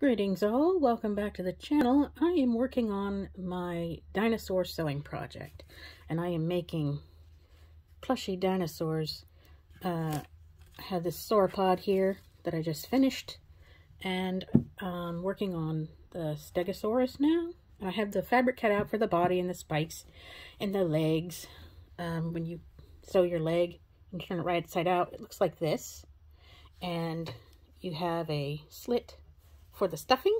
Greetings all, welcome back to the channel. I am working on my dinosaur sewing project and I am making plushy dinosaurs. Uh, I have this sauropod here that I just finished and I'm working on the stegosaurus now. I have the fabric cut out for the body and the spikes and the legs. Um, when you sew your leg and turn it right side out, it looks like this. And you have a slit for the stuffing.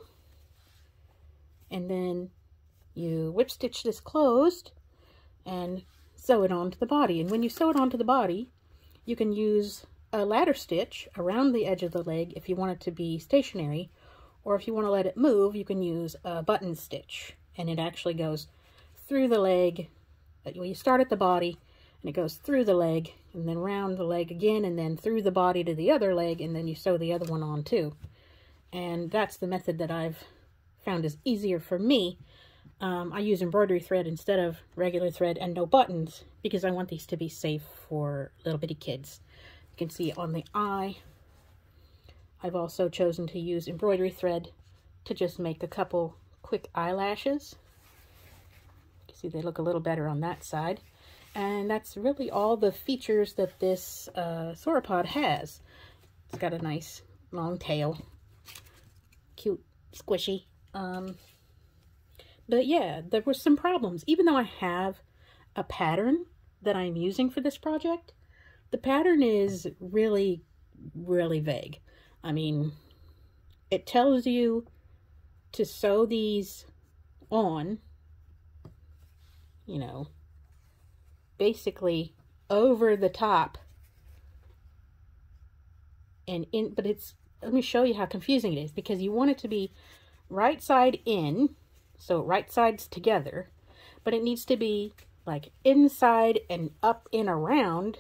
And then you whip stitch this closed and sew it onto the body. And when you sew it onto the body, you can use a ladder stitch around the edge of the leg if you want it to be stationary. Or if you want to let it move, you can use a button stitch. And it actually goes through the leg. Uh, well, you start at the body and it goes through the leg and then round the leg again and then through the body to the other leg and then you sew the other one on too. And that's the method that I've found is easier for me. Um, I use embroidery thread instead of regular thread and no buttons because I want these to be safe for little bitty kids. You can see on the eye, I've also chosen to use embroidery thread to just make a couple quick eyelashes. You see they look a little better on that side. And that's really all the features that this uh, sauropod has. It's got a nice long tail. Squishy. Um, but yeah, there were some problems. Even though I have a pattern that I'm using for this project, the pattern is really, really vague. I mean, it tells you to sew these on, you know, basically over the top and in but it's let me show you how confusing it is because you want it to be right side in so right sides together but it needs to be like inside and up and around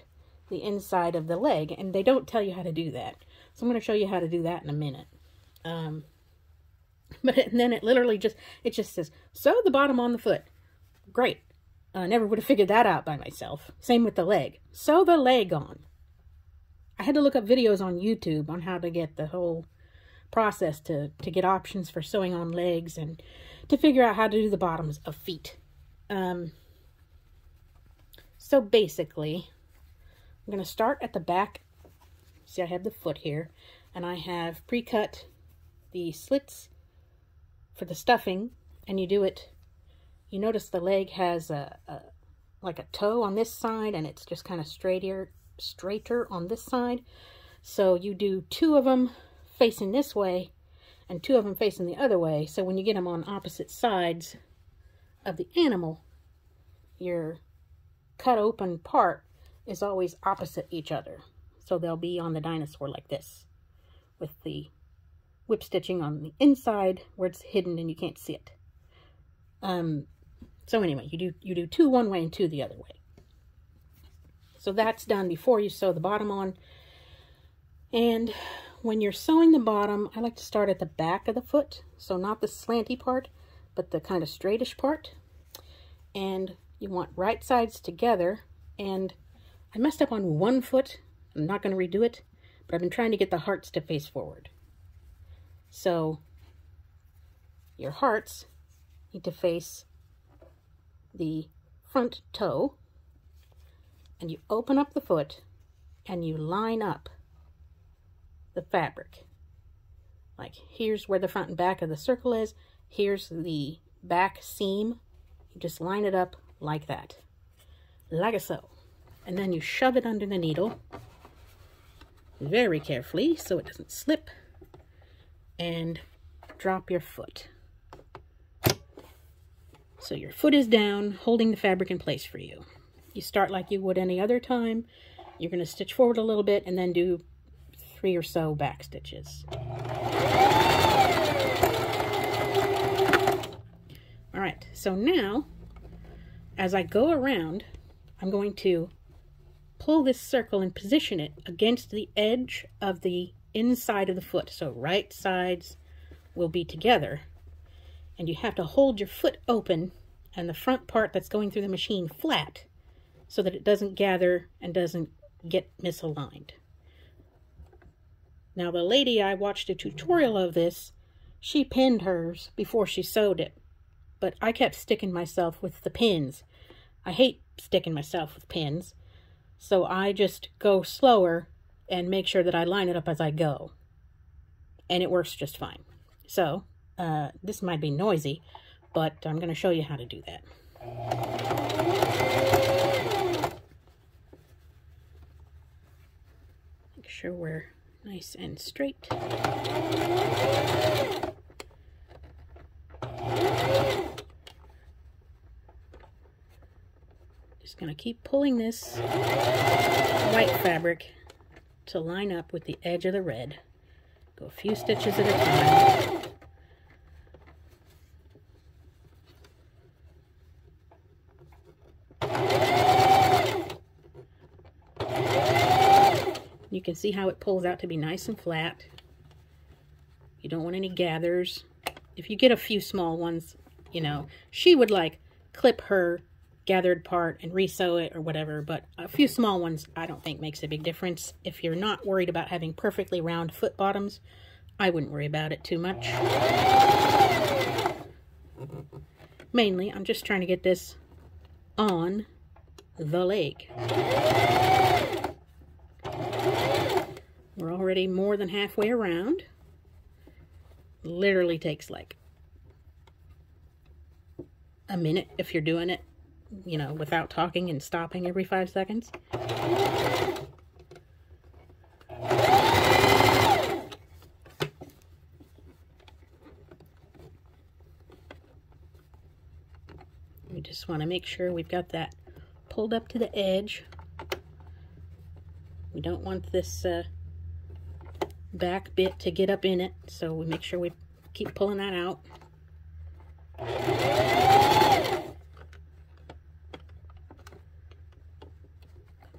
the inside of the leg and they don't tell you how to do that so I'm going to show you how to do that in a minute um, but it, then it literally just it just says sew the bottom on the foot great I never would have figured that out by myself. Same with the leg. Sew the leg on. I had to look up videos on YouTube on how to get the whole process to, to get options for sewing on legs and to figure out how to do the bottoms of feet. Um, so basically, I'm going to start at the back. See, I have the foot here, and I have pre-cut the slits for the stuffing, and you do it you notice the leg has a, a like a toe on this side and it's just kind of straighter, straighter on this side. So you do two of them facing this way and two of them facing the other way. So when you get them on opposite sides of the animal, your cut open part is always opposite each other. So they'll be on the dinosaur like this with the whip stitching on the inside where it's hidden and you can't see it. Um, so anyway, you do, you do two one way and two the other way. So that's done before you sew the bottom on. And when you're sewing the bottom, I like to start at the back of the foot. So not the slanty part, but the kind of straightish part. And you want right sides together. And I messed up on one foot. I'm not going to redo it, but I've been trying to get the hearts to face forward. So your hearts need to face the front toe and you open up the foot and you line up the fabric. Like here's where the front and back of the circle is. Here's the back seam. You just line it up like that. Like so. And then you shove it under the needle very carefully so it doesn't slip and drop your foot. So your foot is down, holding the fabric in place for you. You start like you would any other time. You're going to stitch forward a little bit and then do three or so back stitches. All right, so now, as I go around, I'm going to pull this circle and position it against the edge of the inside of the foot. So right sides will be together and you have to hold your foot open and the front part that's going through the machine flat so that it doesn't gather and doesn't get misaligned. Now the lady I watched a tutorial of this she pinned hers before she sewed it, but I kept sticking myself with the pins. I hate sticking myself with pins, so I just go slower and make sure that I line it up as I go. And it works just fine. So, uh, this might be noisy, but I'm going to show you how to do that. Make sure we're nice and straight. Just going to keep pulling this white fabric to line up with the edge of the red. Go a few stitches at a time. You can see how it pulls out to be nice and flat. You don't want any gathers. If you get a few small ones, you know, she would like clip her gathered part and resew it or whatever, but a few small ones I don't think makes a big difference. If you're not worried about having perfectly round foot bottoms, I wouldn't worry about it too much. Mainly, I'm just trying to get this on the leg. We're already more than halfway around. Literally takes like a minute if you're doing it you know, without talking and stopping every five seconds. We just want to make sure we've got that pulled up to the edge. We don't want this uh, back bit to get up in it, so we make sure we keep pulling that out.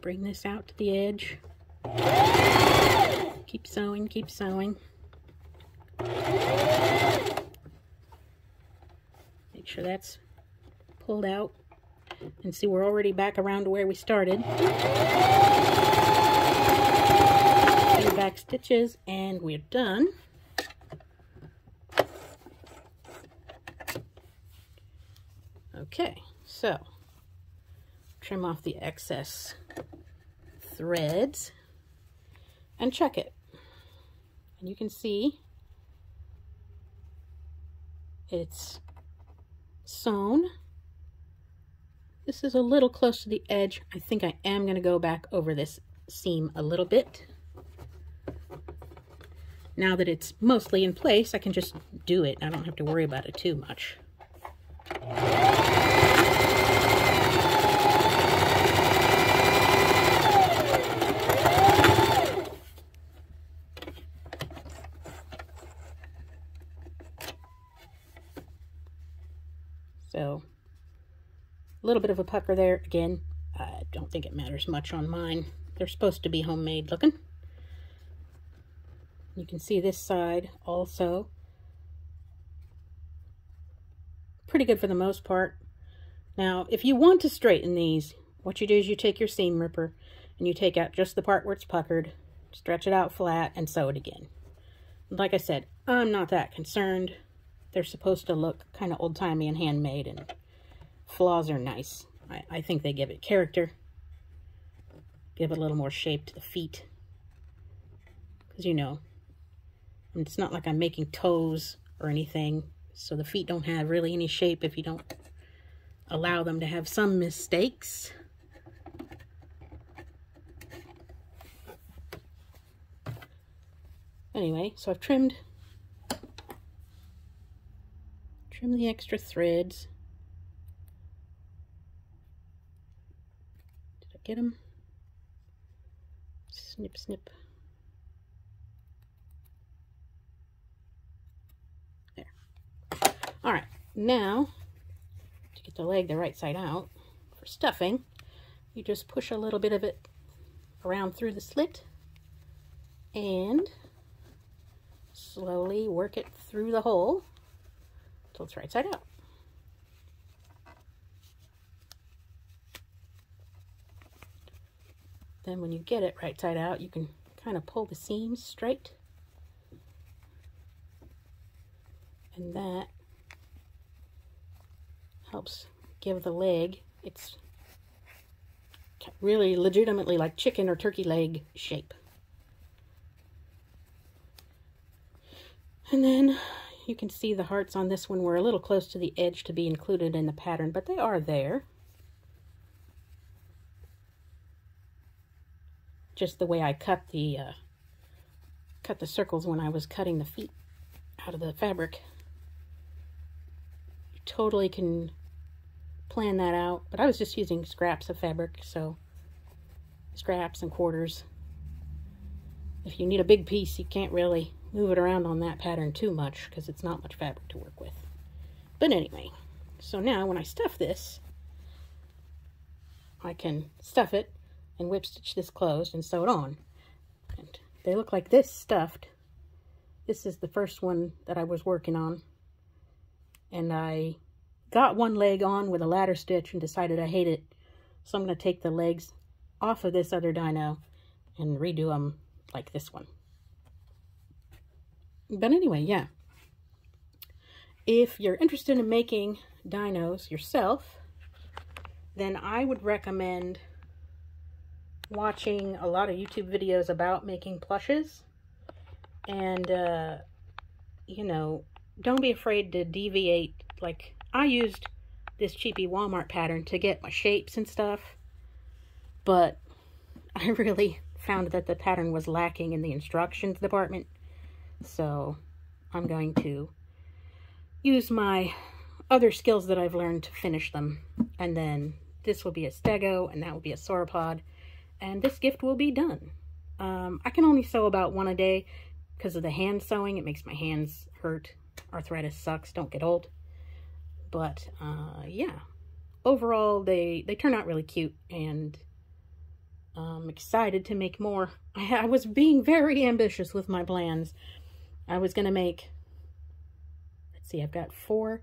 bring this out to the edge. Keep sewing, keep sewing. Make sure that's pulled out. And see, we're already back around to where we started. Back stitches, and we're done. Okay, so trim off the excess threads and check it. And you can see it's sewn. This is a little close to the edge. I think I am going to go back over this seam a little bit. Now that it's mostly in place, I can just do it. I don't have to worry about it too much. So a little bit of a pucker there. Again, I don't think it matters much on mine. They're supposed to be homemade looking. You can see this side also. Pretty good for the most part. Now, if you want to straighten these, what you do is you take your seam ripper and you take out just the part where it's puckered, stretch it out flat, and sew it again. Like I said, I'm not that concerned. They're supposed to look kind of old-timey and handmade, and flaws are nice. I, I think they give it character. Give it a little more shape to the feet. Because, you know, it's not like I'm making toes or anything, so the feet don't have really any shape if you don't allow them to have some mistakes. Anyway, so I've trimmed trim the extra threads. Did I get them? Snip, snip. There. All right, now to get the leg the right side out for stuffing, you just push a little bit of it around through the slit and slowly work it through the hole till it's right side out. Then when you get it right side out, you can kind of pull the seams straight. And that helps give the leg its really legitimately like chicken or turkey leg shape. And then you can see the hearts on this one were a little close to the edge to be included in the pattern, but they are there. Just the way I cut the uh, cut the circles when I was cutting the feet out of the fabric. You totally can plan that out, but I was just using scraps of fabric, so scraps and quarters. If you need a big piece, you can't really move it around on that pattern too much because it's not much fabric to work with. But anyway, so now when I stuff this, I can stuff it and whip stitch this closed and sew it on. And they look like this stuffed. This is the first one that I was working on. And I got one leg on with a ladder stitch and decided I hate it. So I'm going to take the legs off of this other dino and redo them like this one. But anyway, yeah. If you're interested in making dinos yourself, then I would recommend watching a lot of YouTube videos about making plushes. And, uh, you know, don't be afraid to deviate. Like, I used this cheapy Walmart pattern to get my shapes and stuff, but I really found that the pattern was lacking in the instructions department. So I'm going to use my other skills that I've learned to finish them. And then this will be a stego and that will be a sauropod. And this gift will be done. Um, I can only sew about one a day because of the hand sewing. It makes my hands hurt. Arthritis sucks. Don't get old. But uh, yeah, overall they they turn out really cute, and I'm excited to make more. I, I was being very ambitious with my plans. I was gonna make. Let's see, I've got four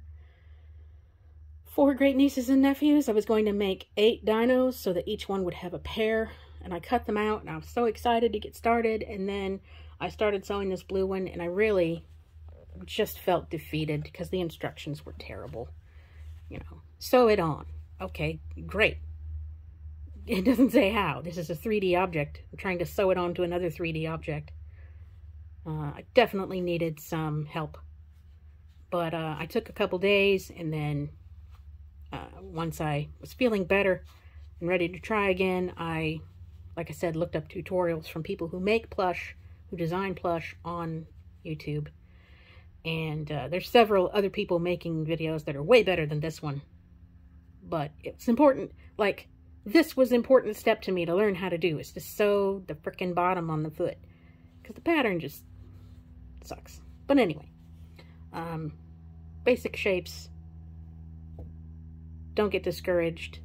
four great nieces and nephews. I was going to make eight dinos so that each one would have a pair. And I cut them out and I was so excited to get started. And then I started sewing this blue one and I really just felt defeated because the instructions were terrible. You know, sew it on. Okay, great. It doesn't say how. This is a 3D object. I'm trying to sew it onto another 3D object. Uh, I definitely needed some help. But uh, I took a couple days and then uh, once I was feeling better and ready to try again, I, like I said, looked up tutorials from people who make plush, who design plush on YouTube. And uh, there's several other people making videos that are way better than this one. But it's important, like, this was an important step to me to learn how to do, is to sew the frickin' bottom on the foot. Because the pattern just sucks. But anyway, um, basic shapes. Don't get discouraged,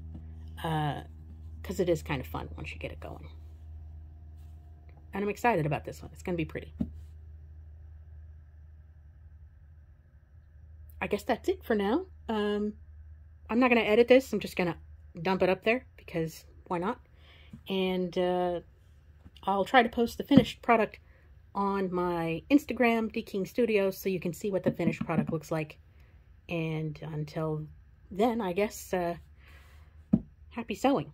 because uh, it is kind of fun once you get it going. And I'm excited about this one. It's going to be pretty. I guess that's it for now. Um, I'm not going to edit this. I'm just going to dump it up there because why not? And uh, I'll try to post the finished product on my Instagram, DKing Studios, so you can see what the finished product looks like. And until then, I guess, uh, happy sewing.